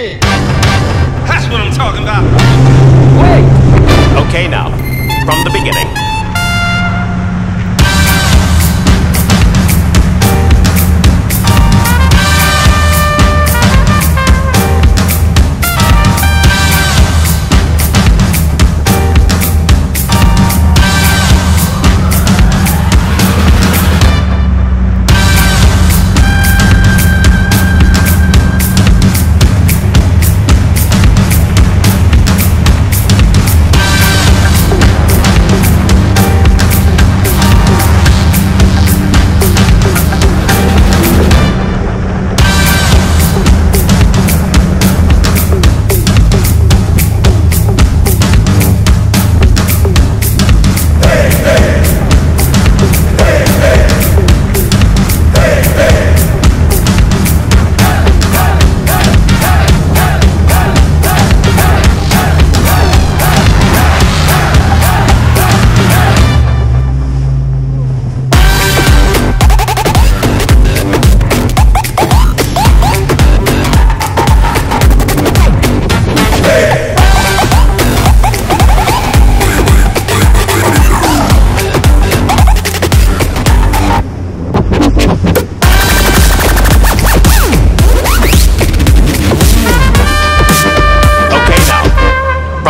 shit. That's what I'm talking about. Wait. Okay, now, from the beginning.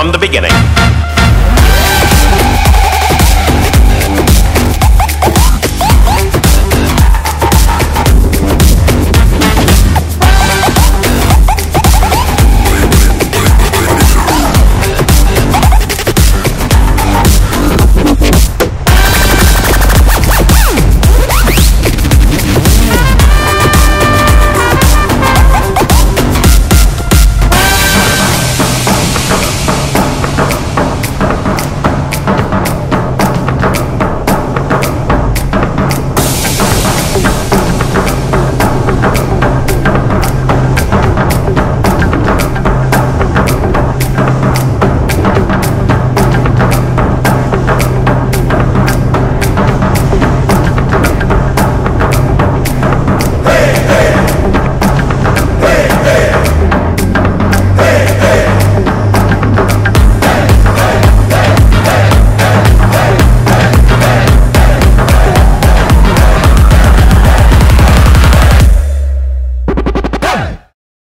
from the beginning.